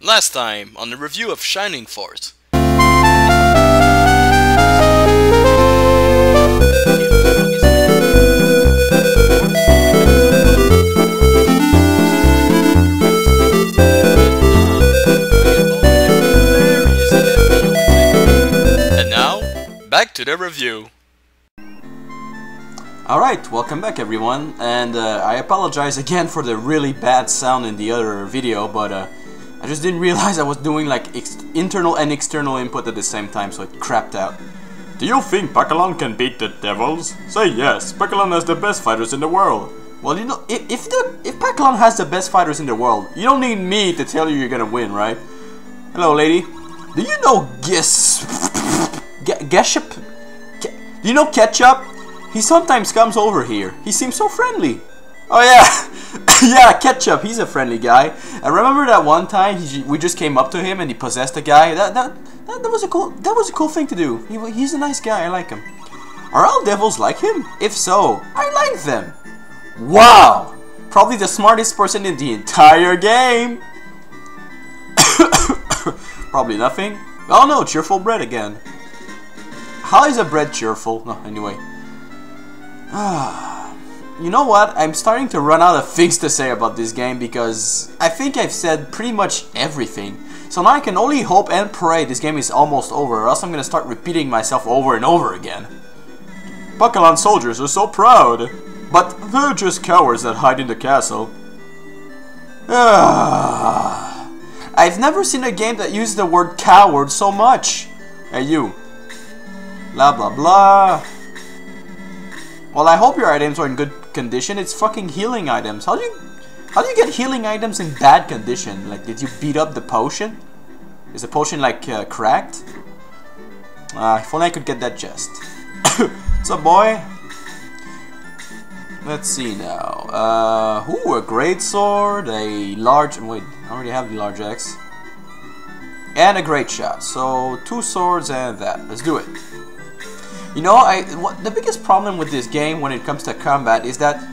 Last time on the review of Shining Force. And now, back to the review. Alright, welcome back everyone, and uh, I apologize again for the really bad sound in the other video, but uh, I just didn't realize I was doing like internal and external input at the same time, so it crapped out. Do you think Pacalon can beat the Devils? Say yes, Pacalon has the best fighters in the world. Well, you know, if, if the if Pacalon has the best fighters in the world, you don't need me to tell you you're gonna win, right? Hello, lady. Do you know Gis... Geshp? Do you know Ketchup? He sometimes comes over here. He seems so friendly. Oh yeah, yeah, Ketchup. He's a friendly guy. I remember that one time he, we just came up to him and he possessed a guy. That that that, that was a cool that was a cool thing to do. He, he's a nice guy. I like him. Are all devils like him? If so, I like them. Wow, probably the smartest person in the entire game. Probably nothing. Oh no, cheerful bread again. How is a bread cheerful? No, anyway. Ah. You know what? I'm starting to run out of things to say about this game because I think I've said pretty much everything. So now I can only hope and pray this game is almost over or else I'm gonna start repeating myself over and over again. Pacalon soldiers are so proud. But they're just cowards that hide in the castle. I've never seen a game that used the word coward so much. Hey, you. Blah, blah, blah. Well, I hope your items are in good condition. It's fucking healing items. How do you... How do you get healing items in bad condition? Like, did you beat up the potion? Is the potion, like, uh, cracked? Uh, if only I could get that chest. What's up, boy? Let's see now. Uh, ooh, a great sword, a large. Wait, I already have the large axe, and a great shot. So two swords and that. Let's do it. You know, I what, the biggest problem with this game when it comes to combat is that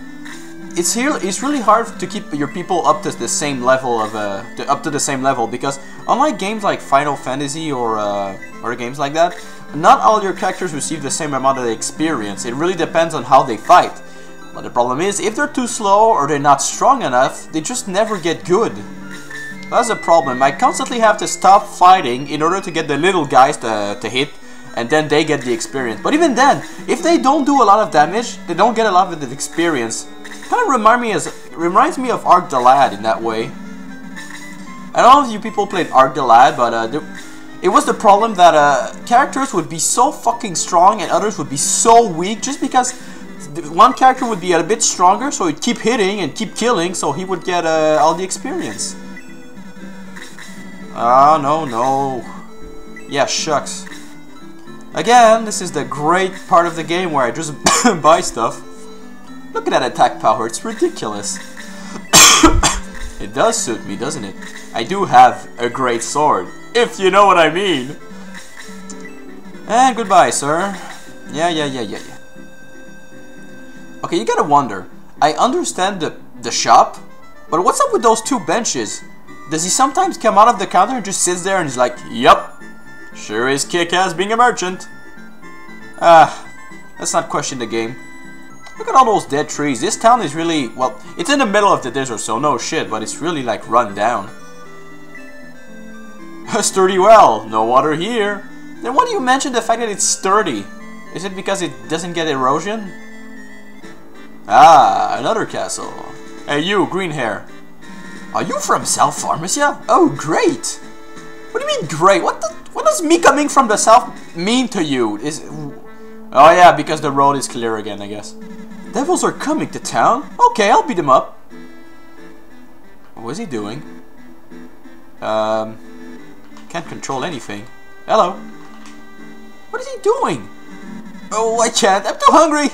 it's here. It's really hard to keep your people up to the same level of uh, to, up to the same level because unlike games like Final Fantasy or uh, or games like that, not all your characters receive the same amount of experience. It really depends on how they fight. But the problem is, if they're too slow or they're not strong enough, they just never get good. That's a problem. I constantly have to stop fighting in order to get the little guys to, to hit, and then they get the experience. But even then, if they don't do a lot of damage, they don't get a lot of the experience. Kind of remind me as reminds me of Arc the Lad in that way. I don't know if you people played Arc the Lad, but uh, it was the problem that uh, characters would be so fucking strong and others would be so weak just because one character would be a bit stronger, so he'd keep hitting and keep killing, so he would get uh, all the experience. Ah, no, no. Yeah, shucks. Again, this is the great part of the game where I just buy stuff. Look at that attack power, it's ridiculous. it does suit me, doesn't it? I do have a great sword, if you know what I mean. And goodbye, sir. Yeah, yeah, yeah, yeah, yeah. Okay, you gotta wonder. I understand the, the shop, but what's up with those two benches? Does he sometimes come out of the counter and just sits there and he's like, Yup, sure is kick-ass being a merchant. Ah, let's not question the game. Look at all those dead trees. This town is really, well, it's in the middle of the desert, so no shit, but it's really like run down. A sturdy well, no water here. Then why do you mention the fact that it's sturdy? Is it because it doesn't get erosion? Ah, another castle. Hey you, green hair. Are you from South Parmecia? Oh, great. What do you mean great? What the, what does me coming from the south mean to you? Is Oh yeah, because the road is clear again, I guess. Devils are coming to town? Okay, I'll beat them up. What is he doing? Um, can't control anything. Hello. What is he doing? Oh, I can't. I'm too hungry.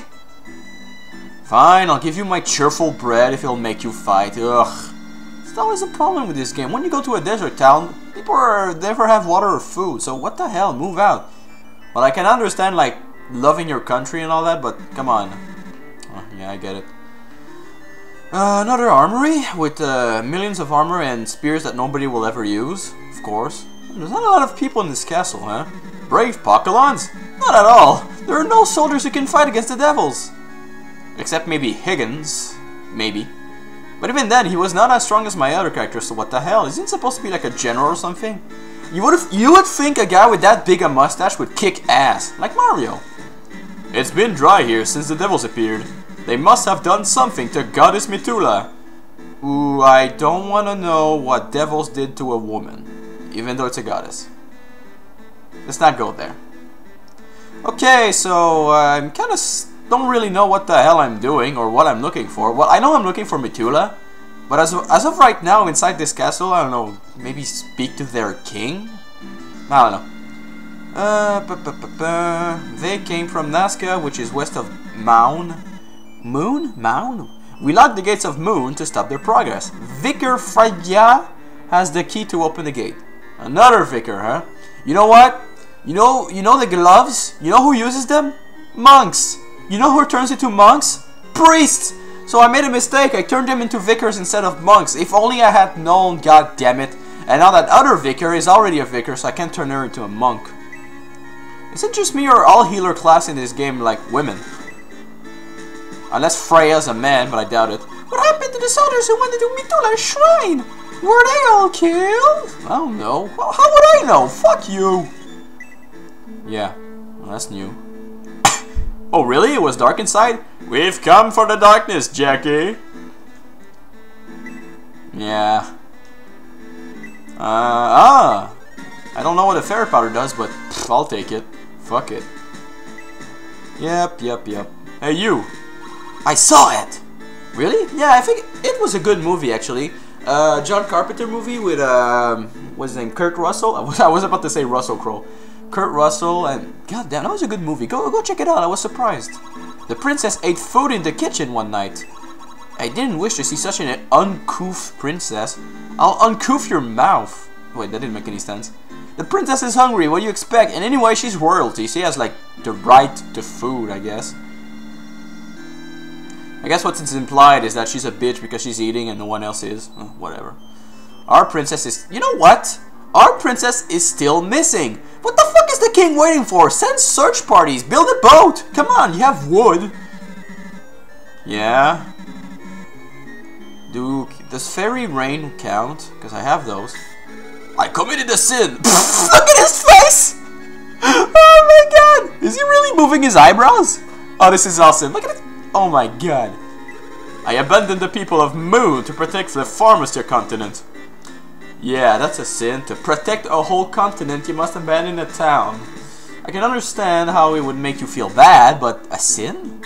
Fine, I'll give you my cheerful bread if it'll make you fight. Ugh. It's always a problem with this game. When you go to a desert town, people are, never have water or food, so what the hell? Move out. Well, I can understand, like, loving your country and all that, but come on. Oh, yeah, I get it. Uh, another armory with uh, millions of armor and spears that nobody will ever use, of course. There's not a lot of people in this castle, huh? Brave Pacalons? Not at all. There are no soldiers who can fight against the devils. Except maybe Higins. Maybe. But even then, he was not as strong as my other characters, so what the hell? Isn't he supposed to be like a general or something? You would you would think a guy with that big a mustache would kick ass, like Mario. It's been dry here since the devils appeared. They must have done something to Goddess Mitula. Ooh, I don't want to know what devils did to a woman, even though it's a goddess. Let's not go there. Okay, so uh, I'm kind of don't really know what the hell I'm doing or what I'm looking for. Well, I know I'm looking for Mitula, but as of, as of right now, inside this castle, I don't know, maybe speak to their king? I don't know. Uh, bu -bu -bu they came from Nazca, which is west of Moon. Moon? Moon? We locked the gates of Moon to stop their progress. Vicar Frayja has the key to open the gate. Another vicar, huh? You know what? You know, you know the gloves? You know who uses them? Monks. You know who turns into monks? Priests. So I made a mistake. I turned them into vicars instead of monks. If only I had known, god damn it. And now that other vicar is already a vicar, so I can't turn her into a monk. Is it just me or all healer class in this game like women? Unless Frayja's a man, but I doubt it. What happened to the soldiers who went into Mitula's shrine? Were they all killed? I don't know. How would I know? Fuck you. Yeah, well, that's new. Oh, really? It was dark inside? We've come for the darkness, Jackie. Yeah. Uh, ah. I don't know what a fairy powder does, but pff, I'll take it. Fuck it. Yep, yep, yep. Hey, you. I saw it! Really? Yeah, I think it was a good movie, actually. Uh, John Carpenter movie with, um, what's his name, Kurt Russell? I was, I was about to say Russell Crowe. Kurt Russell, and god damn, that was a good movie. Go, go check it out, I was surprised. The princess ate food in the kitchen one night. I didn't wish to see such an uncouth princess. I'll uncouth your mouth. Wait, that didn't make any sense. The princess is hungry, what do you expect? And anyway, she's royalty. She has, like, the right to food, I guess. I guess what's implied is that she's a bitch because she's eating and no one else is. Uh, whatever. Our princess is... You know what? Our princess is still missing. What the fuck is the king waiting for? Send search parties. Build a boat. Come on, you have wood. Yeah. Do Does fairy rain count? Because I have those. I committed a sin. Look at his face! Oh my god! Is he really moving his eyebrows? Oh, this is awesome. Look at it. Oh my god. I abandoned the people of Moon to protect the Parmecia continent. Yeah, that's a sin. To protect a whole continent, you must abandon a town. I can understand how it would make you feel bad, but a sin?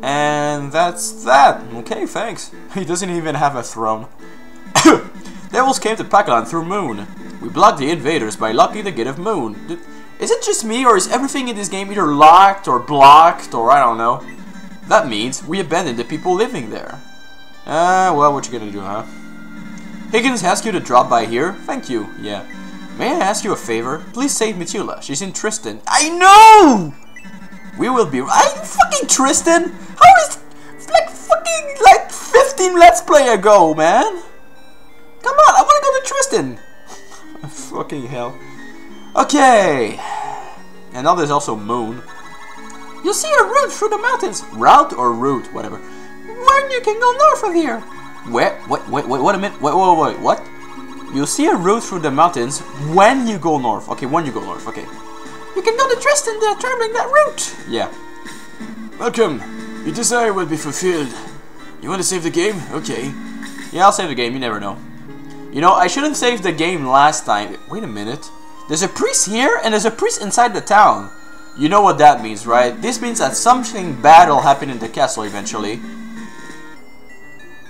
And that's that. Okay, thanks. He doesn't even have a throne. Devils came to Pacalon through Moon. We blocked the invaders by locking the gate of Moon. Is it just me, or is everything in this game either locked or blocked, or I don't know? That means we abandoned the people living there. Ah, uh, well, what you gonna do, huh? Higins asked you to drop by here? Thank you, yeah. May I ask you a favor? Please save Mitula. She's in Tristan. I know! We will be- I fucking Tristan? How is- like fucking like 15 Let's Play ago, man? Come on, I wanna go to Tristan! fucking hell. Okay. And now there's also Moon. You'll see a route through the mountains. Route or route, whatever. When you can go north of here. Where? Wait, wait, wait, wait a minute. Wait, wait, wait, what? You'll see a route through the mountains when you go north. Okay, when you go north, okay. You can go to Tristan to traveling that route. Yeah. Welcome. Your desire will be fulfilled. You want to save the game? Okay. Yeah, I'll save the game. You never know. You know, I shouldn't save the game last time. Wait a minute. There's a priest here, and there's a priest inside the town. You know what that means, right? This means that something bad will happen in the castle eventually.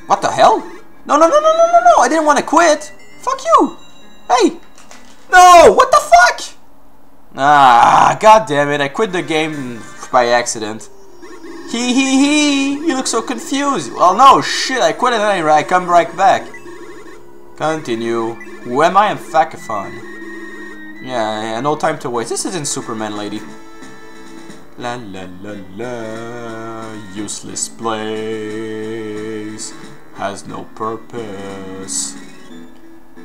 What the hell? No, no, no, no, no, no, no! I didn't want to quit! Fuck you! Hey! No! What the fuck? Ah, god damn it, I quit the game by accident. Hee hee hee! You look so confused. Well, no, shit, I quit it anyway, I come right back. Continue. Who am I? I'm Fakafon. Yeah, yeah, no time to waste. This isn't Superman, lady. La la la la. useless place has no purpose.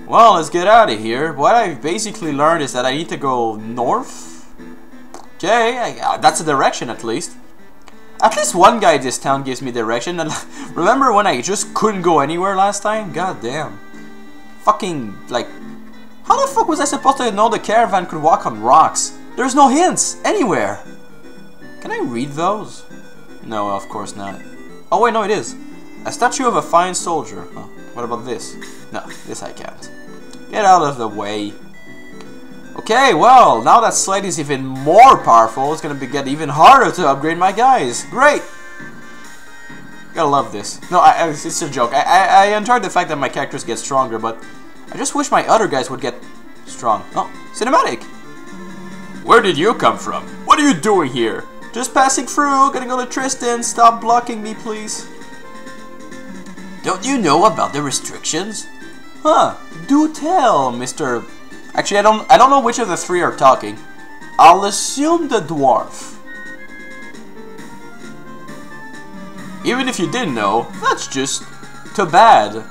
Well, let's get out of here. What I've basically learned is that I need to go north. Okay, I, uh, that's a direction at least. At least one guy in this town gives me direction. And remember when I just couldn't go anywhere last time? God damn. Fucking, like... How the fuck was I supposed to know the caravan could walk on rocks? There's no hints anywhere. Can I read those? No, of course not. Oh wait, no it is. A statue of a fine soldier. Oh, what about this? No, this I can't. Get out of the way. Okay, well, now that Slade is even more powerful, it's gonna be, get even harder to upgrade my guys. Great! Gotta love this. No, I, I, it's a joke. I, I, I enjoyed the fact that my characters get stronger, but I just wish my other guys would get strong. Oh, cinematic! Where did you come from? What are you doing here? Just passing through, gonna go to Tristan. Stop blocking me, please. Don't you know about the restrictions? Huh, do tell, Mr. Actually, I don't I don't know which of the three are talking. I'll assume the dwarf. Even if you didn't know, that's just too bad.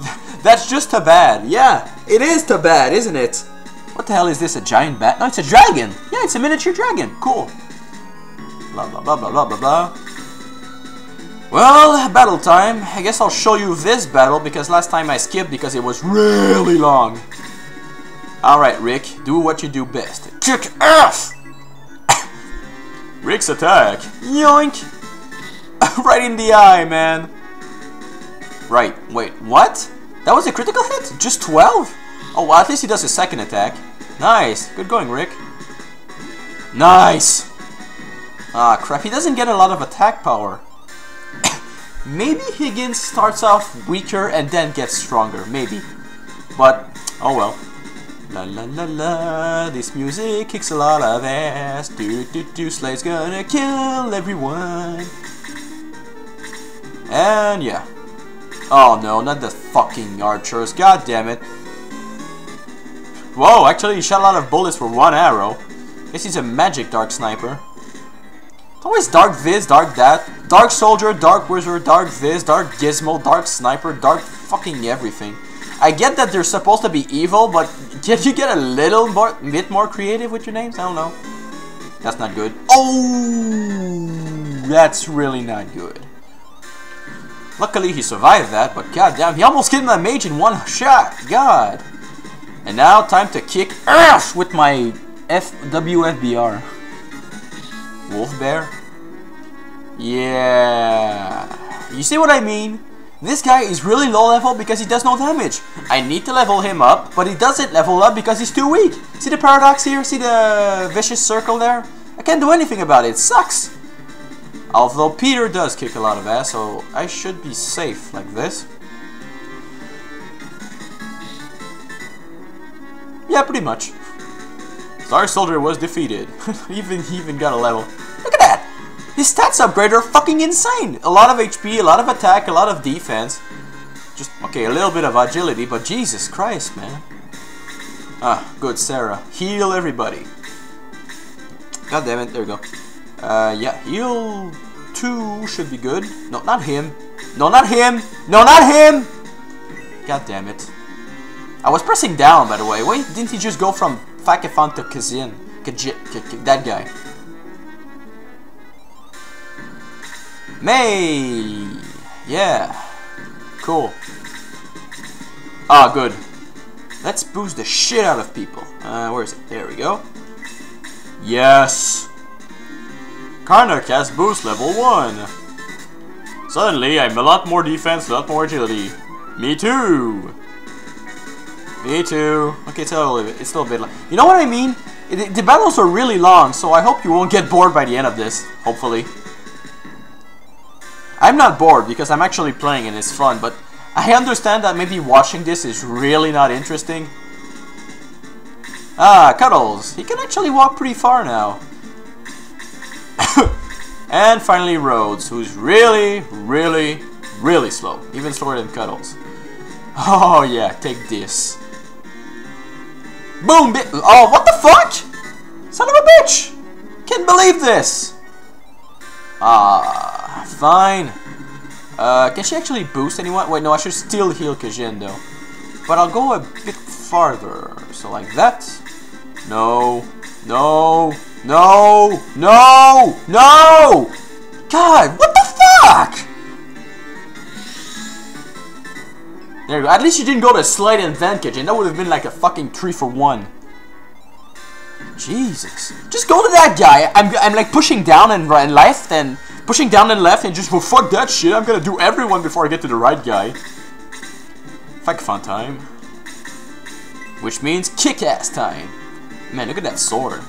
that's just too bad. Yeah, it is too bad, isn't it? What the hell is this, a giant bat? No, it's a dragon. Yeah, it's a miniature dragon. Cool. Blah, blah, blah, blah, blah, blah, blah. Well, battle time. I guess I'll show you this battle because last time I skipped because it was really long. Alright, Rick, do what you do best. Kick ass! Rick's attack. Yoink! right in the eye, man. Right, wait, what? That was a critical hit? Just 12? Oh, well, at least he does his second attack. Nice. Good going, Rick. Nice! Ah, crap, he doesn't get a lot of attack power. Maybe Higins starts off weaker and then gets stronger. Maybe. But, oh well. La la la la, this music kicks a lot of ass. Do do do, Slade's gonna kill everyone. And yeah. Oh no, not the fucking archers. God damn it. Whoa, actually he shot a lot of bullets for one arrow. Guess he's a magic dark sniper. Always dark this, dark that. Dark soldier, dark wizard, dark this, dark gizmo, dark sniper, dark fucking everything. I get that they're supposed to be evil, but can you get a little more, bit more creative with your names? I don't know. That's not good. Oh, that's really not good. Luckily he survived that, but goddamn, he almost killed my mage in one shot. God. And now time to kick ass with my FWFBR. Wolf bear? Yeah. You see what I mean? This guy is really low level because he does no damage. I need to level him up, but he doesn't level up because he's too weak. See the paradox here? See the vicious circle there? I can't do anything about it. It sucks. Although Peter does kick a lot of ass, so I should be safe like this. Yeah, pretty much. Star Soldier was defeated. even he even got a level. Look at that! His stats upgrade are fucking insane! A lot of HP, a lot of attack, a lot of defense. Just, okay, a little bit of agility, but Jesus Christ, man. Ah, good, Sarah. Heal everybody. God damn it, there we go. Uh, yeah, heal 2 should be good. No, not him. No, not him! No, not him! God damn it. I was pressing down, by the way. Wait, didn't he just go from Fakafon to Kazin? Kajit, that guy. May! Yeah. Cool. Ah, good. Let's boost the shit out of people. Uh, where is it? There we go. Yes! Karnak has boost level 1. Suddenly, I'm a lot more defense, a lot more agility. Me too! Me too. Okay, it's still a bit, it's still a bit like, You know what I mean? The, the battles are really long, so I hope you won't get bored by the end of this. Hopefully. I'm not bored because I'm actually playing and it's fun, but I understand that maybe watching this is really not interesting. Ah, Cuddles. He can actually walk pretty far now. and finally Rhodes, who's really, really, really slow. Even slower than Cuddles. Oh yeah, take this. Boom! Oh, what the fuck? Son of a bitch! Can't believe this! Ah, Fine. Uh, can she actually boost anyone? Wait, no, I should still heal though. But I'll go a bit farther. So like that. No. No. No. No. No. God, what the fuck? There you go. At least you didn't go to Slade and then Kajin. That would have been like a fucking 3 for 1. Jesus. Just go to that guy. I'm, I'm like pushing down and, right, and left and pushing down and left and just, well, fuck that shit. I'm gonna do everyone before I get to the right guy. Fuck fun time. Which means kick-ass time. Man, look at that sword.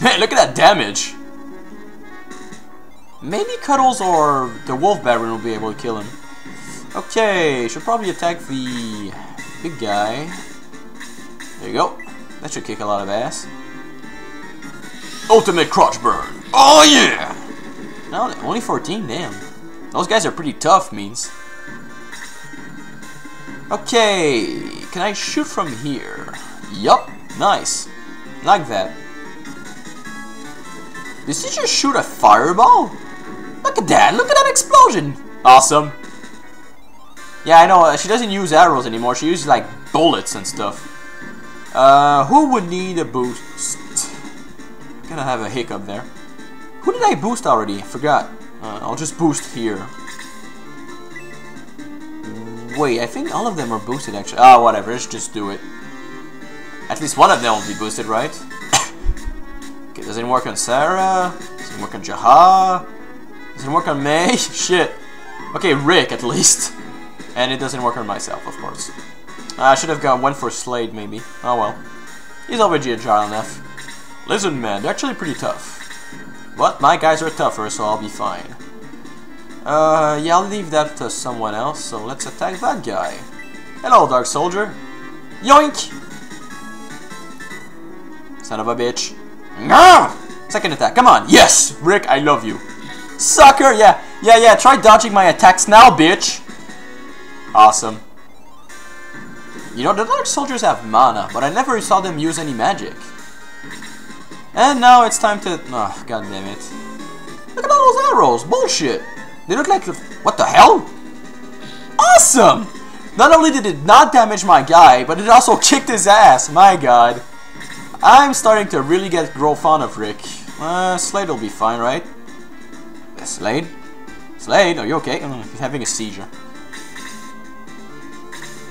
Man, look at that damage. Maybe Cuddles or the Wolf Baron will be able to kill him. Okay, should probably attack the big guy. There you go. That should kick a lot of ass. Ultimate crotch burn. Oh yeah! No, only 14, damn. Those guys are pretty tough, means. Okay, can I shoot from here? Yup, nice. Like that. Did she just shoot a fireball? Look at that, look at that explosion! Awesome. Yeah, I know, uh, she doesn't use arrows anymore, she uses like bullets and stuff. Uh, who would need a boost? Gonna have a hiccup there. Who did I boost already? I forgot. Uh, I'll just boost here. Wait, I think all of them are boosted actually. Oh, whatever, let's just do it. At least one of them will be boosted, right? okay, doesn't work on Sarah? Does it work on Jaha? Does it work on May? Shit. Okay, Rick at least. And it doesn't work on myself, of course. I should have gone one for Slade, maybe. Oh well. He's already agile enough. Lizard Man, they're actually pretty tough. But my guys are tougher, so I'll be fine. Uh, yeah, I'll leave that to someone else, so let's attack that guy. Hello, Dark Soldier. Yoink! Son of a bitch. Ngah! Second attack, come on. Yes! Rick, I love you. Sucker! Yeah, yeah, yeah, try dodging my attacks now, bitch! Awesome. You know, the Dark Soldiers have mana, but I never saw them use any magic. And now it's time to... Oh, god damn it. Look at all those arrows! Bullshit! They look like... What the hell? Awesome! Not only did it not damage my guy, but it also kicked his ass. My god. I'm starting to really get grow fond of Rick. Uh, Slade will be fine, right? Slade? Slade, are you okay? He's having a seizure.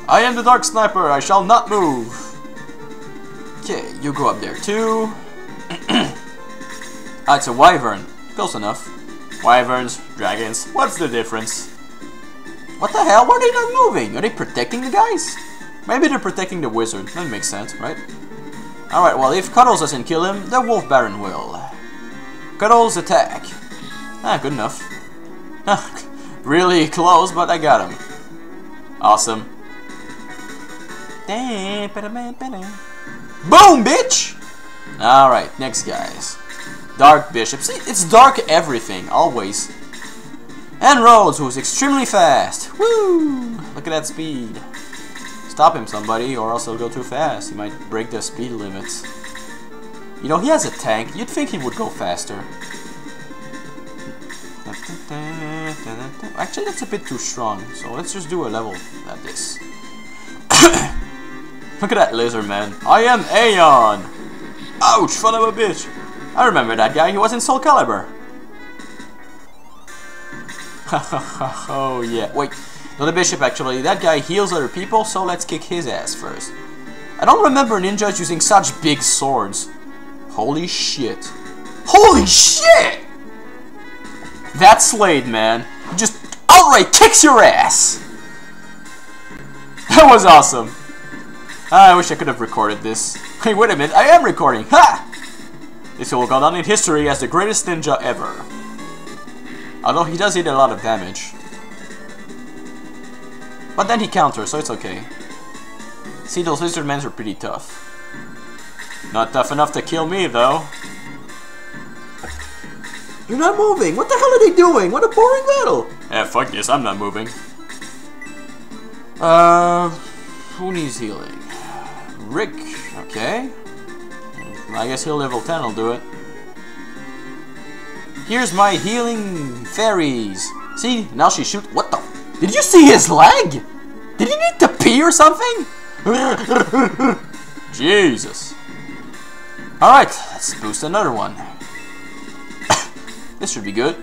I am the Dark Sniper, I shall not move. Okay, you go up there too. ah, it's a wyvern. Close enough. Wyverns, dragons, what's the difference? What the hell? Why are they not moving? Are they protecting the guys? Maybe they're protecting the wizard. That makes sense, right? Alright, well, if Cuddles doesn't kill him, the Wolf Baron will. Cuddles attack. Ah, good enough. really close, but I got him. Awesome. Boom, bitch! Alright, next guys. Dark Bishop. See, it's dark everything, always. And Rhodes, who's extremely fast. Woo! Look at that speed. Stop him, somebody, or else he'll go too fast. He might break the speed limits. You know, he has a tank. You'd think he would go faster. Actually, that's a bit too strong. So let's just do a level at this. Look at that lizard man. I am Aeon! Ouch, son of a bitch! I remember that guy, he was in Soul Calibur. oh yeah, wait. Not a bishop actually. That guy heals other people, so let's kick his ass first. I don't remember ninjas using such big swords. Holy shit. Holy shit! That Slade, man. Just outright kicks your ass! That was awesome. I wish I could have recorded this. Hey, wait a minute, I am recording! Ha! This will go down in history as the greatest ninja ever. Although he does eat a lot of damage. But then he counters, so it's okay. See, those lizard men are pretty tough. Not tough enough to kill me, though. You're not moving! What the hell are they doing? What a boring battle! Yeah, fuck this, I'm not moving. Uh, who needs healing? Rick, okay. I guess he'll level 10 will do it. Here's my healing fairies. See, now she shoot. What the? Did you see his leg? Did he need to pee or something? Jesus. Alright, let's boost another one. this should be good.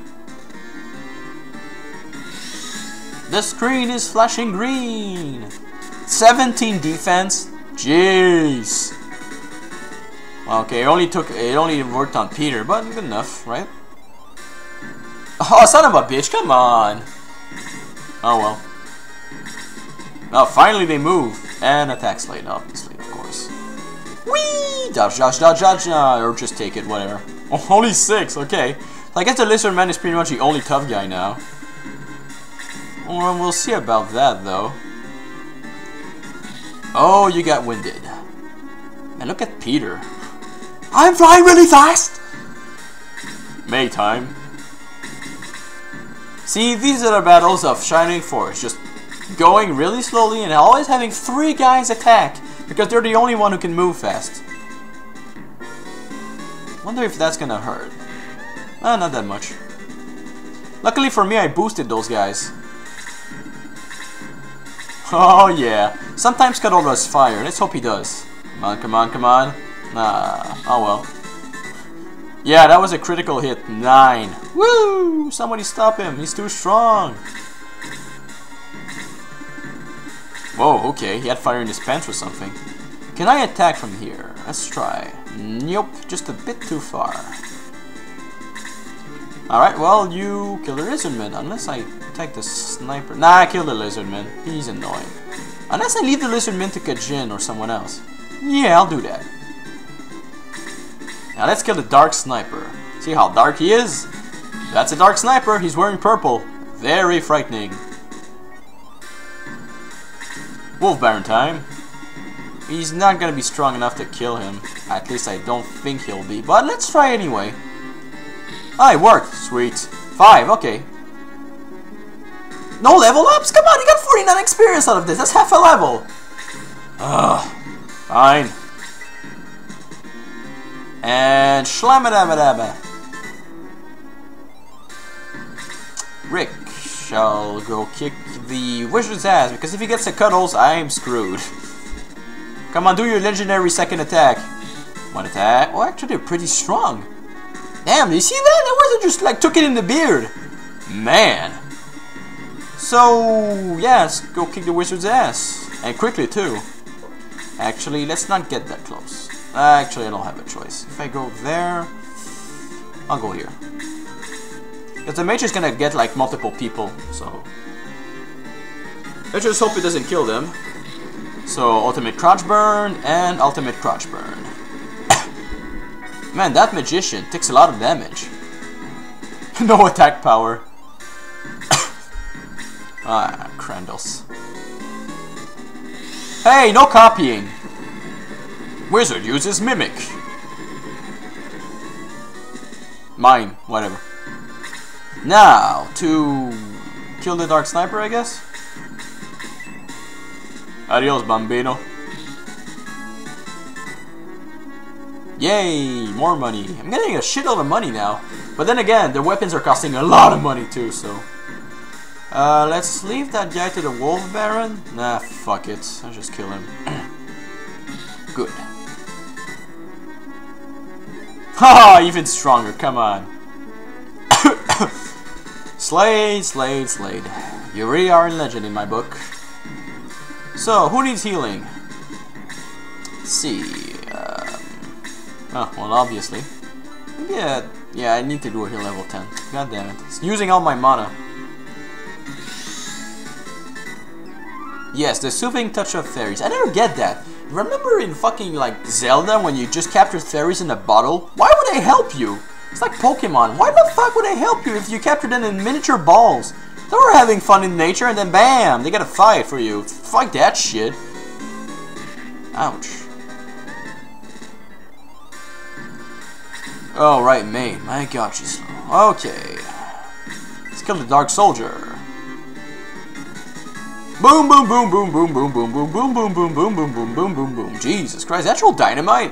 The screen is flashing green. 17 defense. Jeez. Okay, it only took it only worked on Peter, but good enough, right? Oh, son of a bitch! Come on. Oh well. Oh, finally they move and attack Slade, obviously, of course. Whee! Dodge, dodge, dodge, dodge, uh, or just take it, whatever. Oh, only six. Okay. I guess the Lizard Man is pretty much the only tough guy now. Well, we'll see about that, though. Oh, you got winded. And look at Peter. I'm flying really fast! May time. See, these are the battles of Shining Force. Just going really slowly and always having three guys attack because they're the only one who can move fast. Wonder if that's gonna hurt. Uh, not that much. Luckily for me, I boosted those guys. Oh yeah. Sometimes Cuddle does fire. Let's hope he does. Come on, come on, come on. Nah. Oh well. Yeah, that was a critical hit. Nine. Woo! Somebody stop him. He's too strong. Whoa, okay. He had fire in his pants or something. Can I attack from here? Let's try. Nope, just a bit too far. Alright, well, you kill the lizardman. Unless I attack the sniper. Nah, I kill the lizardman. He's annoying. Unless I leave the lizardman to Kajin or someone else. Yeah, I'll do that. Now let's kill the dark sniper. See how dark he is? That's a dark sniper. He's wearing purple. Very frightening. Wolf Baron time. He's not gonna be strong enough to kill him. At least I don't think he'll be. But let's try anyway. Ah, it worked. Sweet. Five, okay. No level ups? Come on, you got 49 experience out of this. That's half a level. Ugh. Fine. And Schlamadabadaba. Rick shall go kick the wizard's ass because if he gets the cuddles, I'm screwed. Come on, do your legendary second attack. One attack. Oh, actually, they're pretty strong. Damn, you see that? That wasn't just like took it in the beard. Man. So, yes, go kick the wizard's ass. And quickly, too. Actually, let's not get that close. Actually, I don't have a choice. If I go there, I'll go here. Because the mage is gonna get like multiple people, so... Let's just hope it doesn't kill them. So, ultimate crouch burn and ultimate crouch burn. Man, that magician takes a lot of damage. no attack power. ah, Crandles. Hey, no copying! Wizard uses Mimic. Mine, whatever. Now, to kill the Dark Sniper, I guess? Adios, Bambino. Yay, more money. I'm getting a shitload of money now. But then again, the weapons are costing a lot of money too, so... Uh, let's leave that guy to the Wolf Baron. Nah, fuck it. I'll just kill him. Good. Haha, even stronger, come on. Slade, Slade, Slade. You really are a legend in my book. So, who needs healing? Let's see. Oh, well, obviously. Yeah, yeah, I need to do a heal level 10. God damn it. It's using all my mana. Yes, the soothing touch of fairies. I never get that. Remember in fucking like Zelda when you just captured fairies in a bottle? Why would they help you? It's like Pokemon. Why the fuck would they help you if you captured them in miniature balls? They were having fun in nature and then bam, they gotta fight for you. Fuck that shit. Ouch. Oh, right, mate. My god, she's slow. Okay. Let's kill the Dark Soldier. Boom, boom, boom, boom, boom, boom, boom, boom, boom, boom, boom, boom, boom, boom, boom, boom, boom. Jesus Christ, actual dynamite?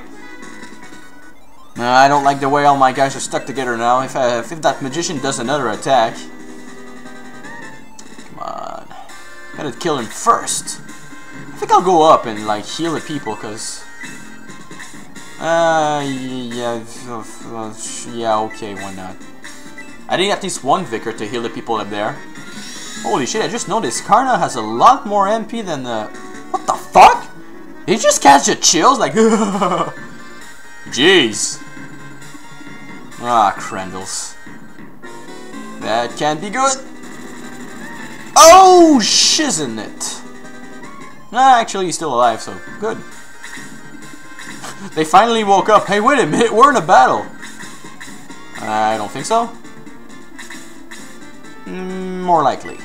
Uh, I don't like the way all my guys are stuck together now. If, uh, if that magician does another attack... Come on. Gotta kill him first. I think I'll go up and like heal the people, cause... Uh, yeah, yeah, okay, why not? I need at least one Vicar to heal the people up there. Holy shit, I just noticed Karna has a lot more MP than the... What the fuck? He just catch the chills like... Jeez. Ah, Crandles. That can't be good. Oh, shiznit. it. Nah, actually, he's still alive, so good. They finally woke up. Hey, wait a minute, we're in a battle. I don't think so. Mm, more likely.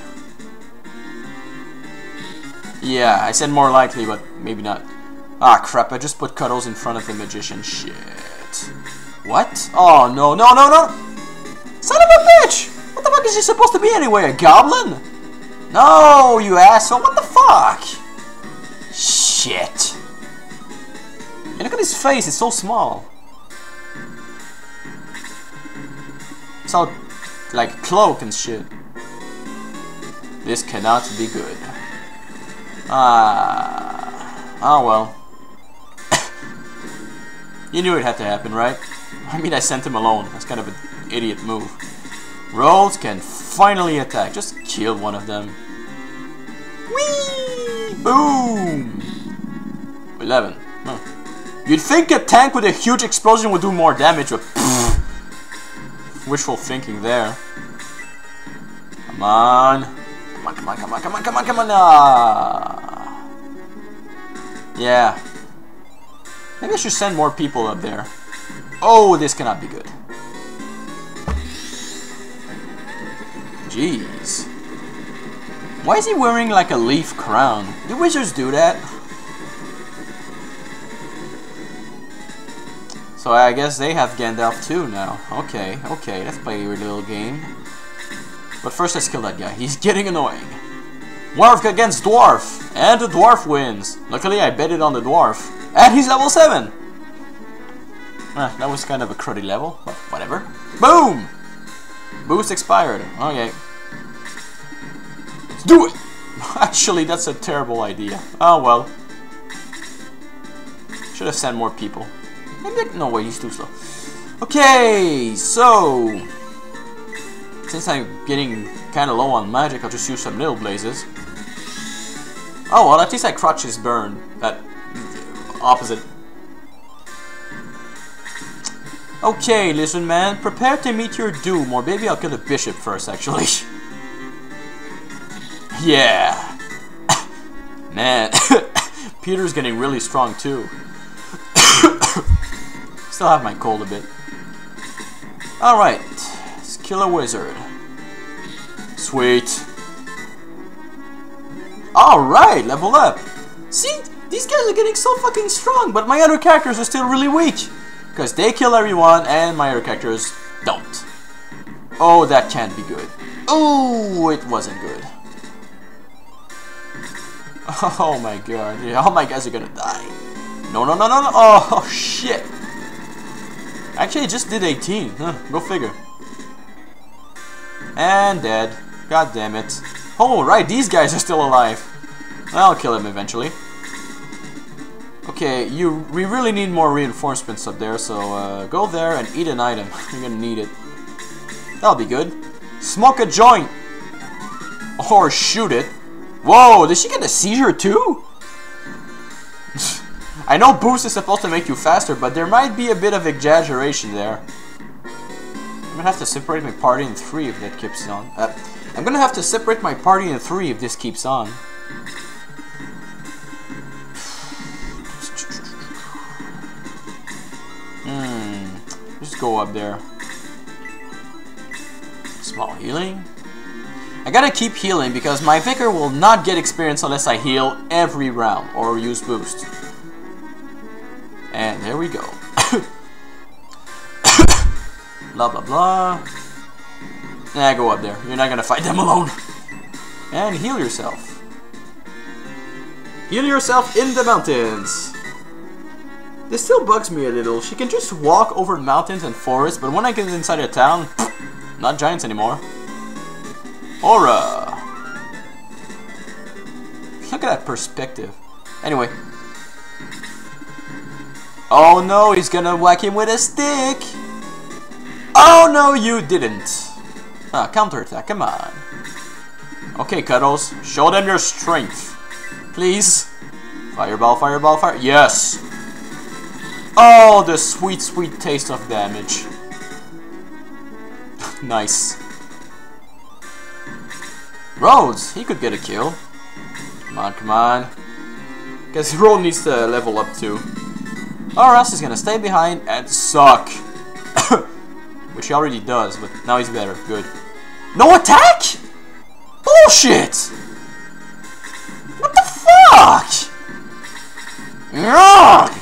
Yeah, I said more likely, but maybe not. Ah, crap, I just put Cuddles in front of the Magician. Shit. What? Oh, no, no, no, no! Son of a bitch! What the fuck is he supposed to be anyway, a goblin? No, you asshole, what the fuck? Shit. And look at his face, it's so small. It's all, like, cloak and shit. This cannot be good. Ah. Oh well. you knew it had to happen, right? I mean, I sent him alone. That's kind of an idiot move. Rolls can finally attack. Just kill one of them. Whee! Boom! 11. You'd think a tank with a huge explosion would do more damage, but. Wishful thinking there. Come on. Come on, come on, come on, come on, come on, come on. Ah. Yeah. Maybe I should send more people up there. Oh, this cannot be good. Jeez. Why is he wearing like a leaf crown? Do wizards do that? So I guess they have Gandalf too now. Okay, okay, let's play your little game. But first let's kill that guy. He's getting annoying. Dwarf against Dwarf! And the Dwarf wins! Luckily I betted on the Dwarf. And he's level 7! Ah, that was kind of a cruddy level, but whatever. Boom! Boost expired. Okay. Let's do it! Actually, that's a terrible idea. Oh well. Should have sent more people. Maybe, no way, he's too slow. Okay, so... Since I'm getting kind of low on magic, I'll just use some Little Blazes. Oh well, at least I crutch his burn. That opposite. Okay, listen man, prepare to meet your doom, or maybe I'll kill the bishop first, actually. yeah. man, Peter's getting really strong too. Still have my cold a bit. Alright, let's kill a wizard. Sweet. Alright, level up. See, these guys are getting so fucking strong, but my other characters are still really weak. Because they kill everyone, and my other characters don't. Oh, that can't be good. Oh, it wasn't good. Oh my god, yeah, all my guys are gonna die. No, no, no, no, no, oh, shit. Actually, just did 18, huh, go figure. And dead. God damn it. Oh, right, these guys are still alive. I'll kill him eventually. Okay, you we really need more reinforcements up there, so uh, go there and eat an item. You're gonna need it. That'll be good. Smoke a joint! Or shoot it. Whoa, did she get a seizure too? I know boost is supposed to make you faster, but there might be a bit of exaggeration there. I'm gonna have to separate my party in three if that keeps on. Uh, I'm gonna have to separate my party in three if this keeps on. Hmm. Just go up there. Small healing. I gotta keep healing because my Vicar will not get experience unless I heal every round or use boost. And there we go. blah blah blah. Nah, go up there. You're not gonna fight them alone. And heal yourself. Heal yourself in the mountains. This still bugs me a little. She can just walk over mountains and forests, but when I get inside a town, not giants anymore. Aura! Look at that perspective. Anyway. Oh no, he's gonna whack him with a stick! Oh no, you didn't! Ah, counterattack, come on. Okay, Cuddles, show them your strength. Please. Fireball, fireball, fire. Yes! Oh, the sweet, sweet taste of damage. nice. Rhodes, he could get a kill. Come on, come on. Guess Rhodes needs to level up too. Or else he's gonna stay behind and suck. Which he already does, but now he's better. Good. No attack? Bullshit! What the fuck? Ugh!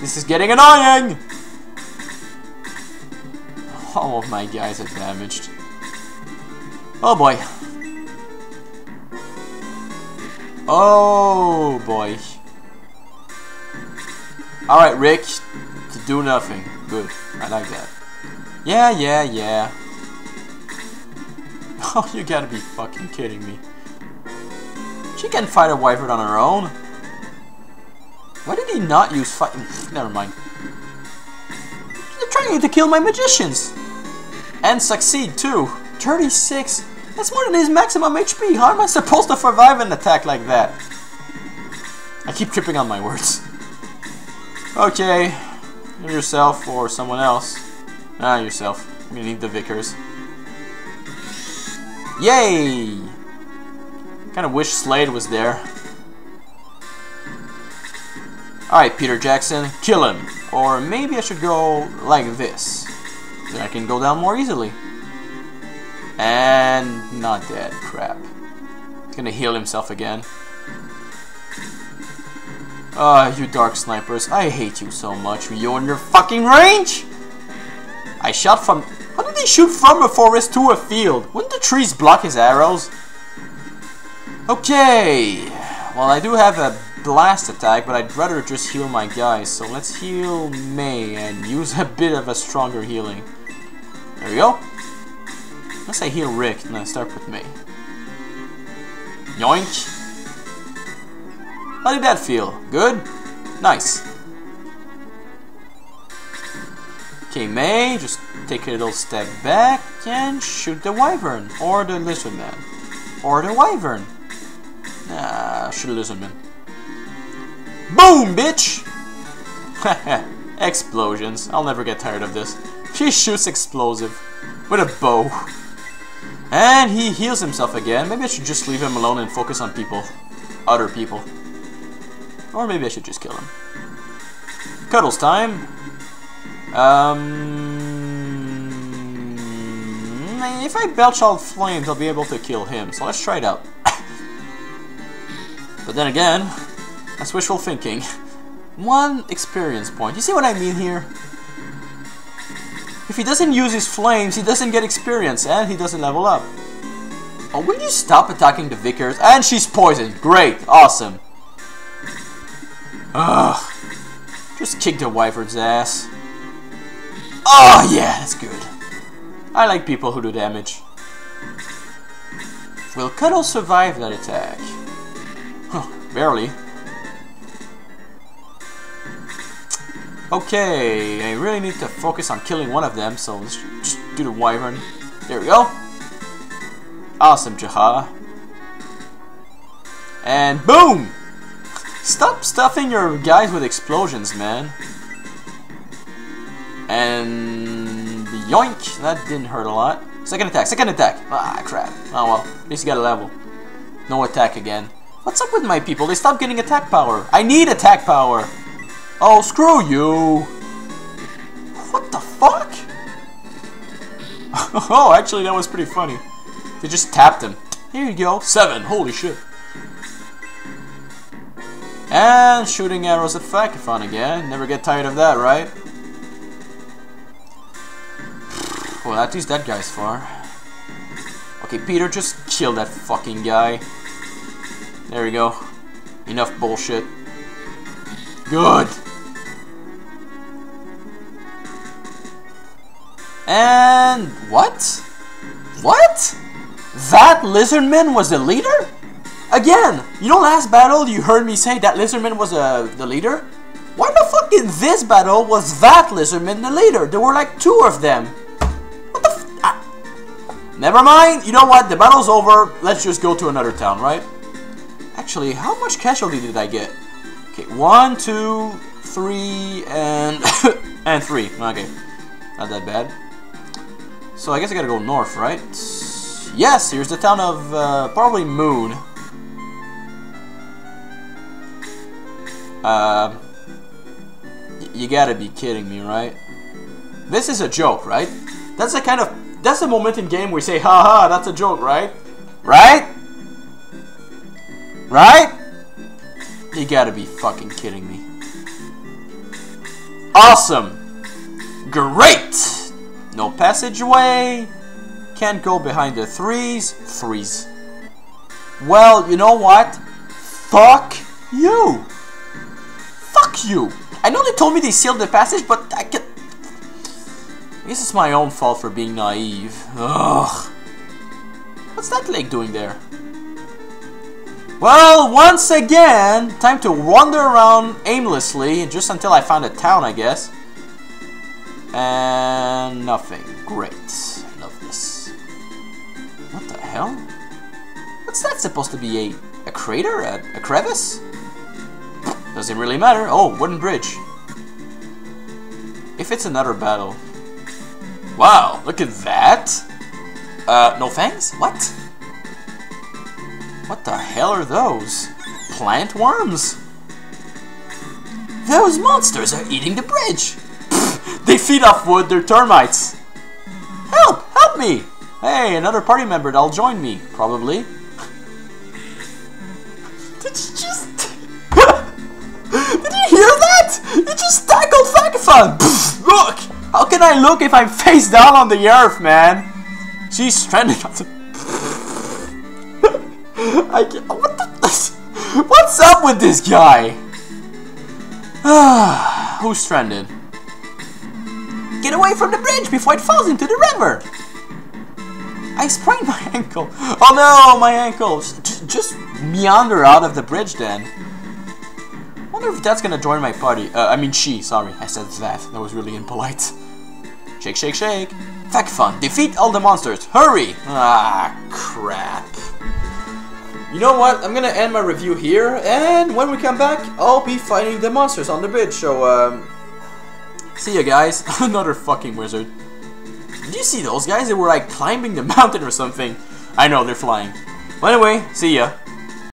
This is getting annoying! All of my guys are damaged. Oh boy. Oh boy. Alright, Rick. To do nothing. Good. I like that. Yeah, yeah, yeah. Oh, you gotta be fucking kidding me. She can fight a wyvern on her own. Why did he not use fight? Never mind. They're trying to kill my magicians. And succeed too. 36. That's more than his maximum HP. How am I supposed to survive an attack like that? I keep tripping on my words. Okay. Yourself or someone else. Ah, yourself. You need the Vicars. Yay! Kinda wish Slade was there. Alright, Peter Jackson, kill him. Or maybe I should go like this. Then I can go down more easily. And not dead. Crap. He's gonna heal himself again. Ah, you dark snipers. I hate you so much. You and your fucking range! I shot from... How did he shoot from a forest to a field? Wouldn't the trees block his arrows? Okay. Well, I do have a blast attack, but I'd rather just heal my guys. So let's heal May and use a bit of a stronger healing. There we go. Let's say heal Rick, and then start with May. Yoink. How did that feel? Good? Nice. Okay, May, just take a little step back and shoot the Wyvern. Or the Lizardman. Or the Wyvern. Nah, shoot the Lizardman. Boom, bitch! Explosions. I'll never get tired of this. She shoots explosive. With a bow. And he heals himself again. Maybe I should just leave him alone and focus on people. Other people. Or maybe I should just kill him. Cuddles time. Um, if I belch out flames, I'll be able to kill him. So let's try it out. but then again, that's wishful thinking. One experience point. You see what I mean here? If he doesn't use his flames, he doesn't get experience, and he doesn't level up. Oh, will you stop attacking the Vicars? And she's poisoned. Great. Awesome. Ugh. Just kicked a Wyvern's ass. Oh, yeah, that's good. I like people who do damage. Will Cuddle survive that attack? Huh, barely. Okay, I really need to focus on killing one of them, so let's just do the Wyvern. There we go. Awesome, Jaha. And boom! Stop stuffing your guys with explosions, man. And yoink! That didn't hurt a lot. Second attack, second attack! Ah, crap. Oh well, at least you got a level. No attack again. What's up with my people? They stopped getting attack power. I need attack power! Oh, screw you! What the fuck? oh, actually that was pretty funny. They just tapped him. Here you go. Seven. Holy shit. And shooting arrows at Fakafon again. Never get tired of that, right? Well, at least that guy's far. Okay, Peter, just kill that fucking guy. There we go. Enough bullshit. Good! And... what? What? That lizardman was the leader? Again, you know last battle you heard me say that Lizardman was uh, the leader? Why the fuck in this battle was that Lizardman the leader? There were like two of them. What the f- ah. Never mind, you know what, the battle's over, let's just go to another town, right? Actually, how much casualty did I get? Okay, one, two, three, and and three. Okay, not that bad. So I guess I gotta go north, right? Yes, here's the town of uh, probably Moon. Uh, you gotta be kidding me, right? This is a joke, right? That's the kind of that's the moment in game we say, haha, that's a joke, right? Right? Right? You gotta be fucking kidding me. Awesome! Great! No passageway. Can't go behind the threes. Threes. Well, you know what? Fuck you! You! I know they told me they sealed the passage, but I can. I guess it's my own fault for being naive. Ugh. What's that lake doing there? Well, once again, time to wander around aimlessly, just until I find a town, I guess. And nothing. Great. I love this. What the hell? What's that supposed to be? A, a crater? A, a crevice? Doesn't really matter. Oh, wooden bridge. If it's another battle. Wow, look at that. Uh, no fangs? What? What the hell are those? Plant worms? Those monsters are eating the bridge. they feed off wood, they're termites. Help! Help me! Hey, another party member that'll join me, probably. Fakafon! Look! How can I look if I'm face down on the earth, man? She's stranded on the... I can't... What the... What's up with this guy? Who's stranded? Get away from the bridge before it falls into the river! I sprained my ankle. Oh no, my ankle. Just, just meander out of the bridge then. Wonder if that's gonna join my party. Uh, I mean she, sorry. I said that. That was really impolite. Shake, shake, shake. Fakafon. Defeat all the monsters. Hurry! Ah, crap. You know what? I'm gonna end my review here, and when we come back, I'll be fighting the monsters on the bridge, so, um... See ya, guys. Another fucking wizard. Did you see those guys? They were like climbing the mountain or something. I know, they're flying. Well, anyway, see ya.